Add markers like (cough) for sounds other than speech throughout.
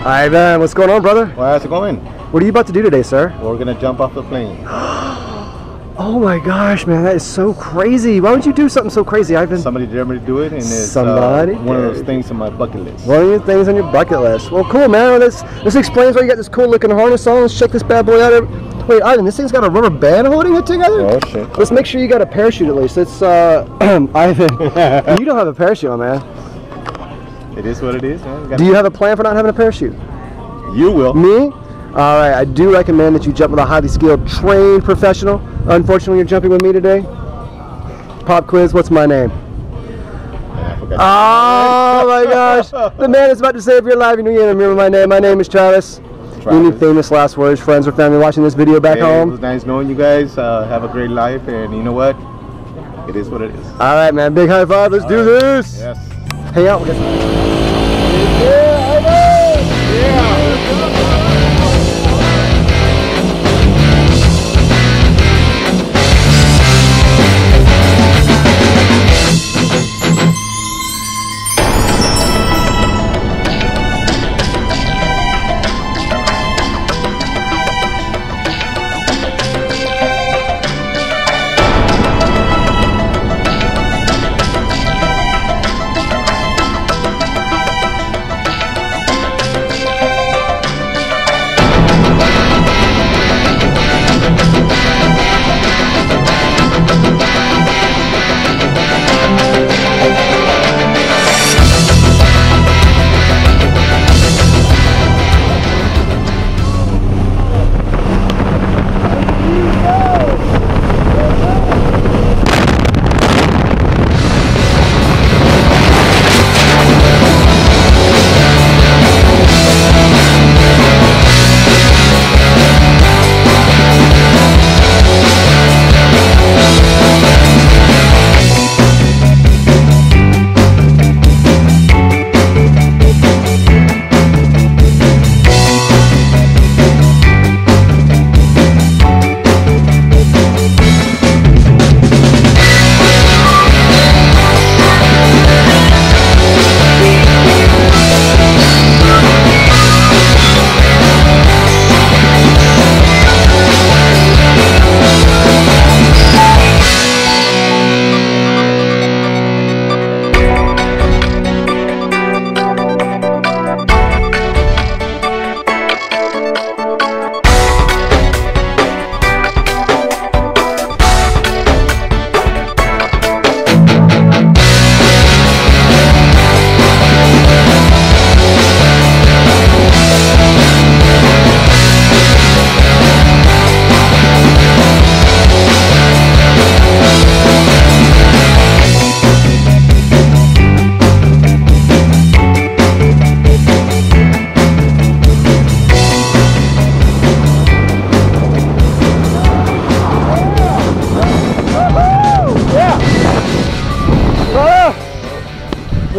All right, man. What's going on, brother? Well, how's it going? What are you about to do today, sir? We're gonna jump off the plane. (gasps) Oh my gosh, man, that is so crazy. Why would you do something so crazy? I've been Somebody dared me to do it, and it's Somebody uh, one of those things on my bucket list. one of your things on your bucket list. Well, cool, man. Well, this this explains why you got this cool looking harness on. Let's check this bad boy out. Wait, Ivan, this thing's got a rubber band holding it together. Oh shit! Let's make sure you got a parachute at least. It's uh, (clears throat) Ivan. (laughs) you don't have a parachute on, man. It is what it is, man. Do you have a plan for not having a parachute? You will. Me? All right. I do recommend that you jump with a highly skilled, trained professional. Unfortunately, you're jumping with me today. Pop quiz. What's my name? Oh my gosh! The man is about to save your life. You know you remember my name. My name is Travis. Any Travis. famous last words, friends or family watching this video back Hey, It home? was nice knowing you guys. Uh, have a great life, and you know what? It is what it is. All right, man. Big high five. Let's do this. Yes. Hang out. with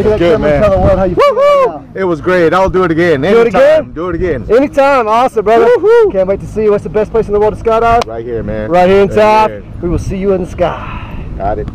Look at that Good, camera man. tell the world how you feel right It was great. I'll do it again. Do it again? Do it again. Anytime, awesome, brother. Can't wait to see you. What's the best place in the world to skydive? Right here, man. Right here in Taft. here. We will see you in the sky. Got it.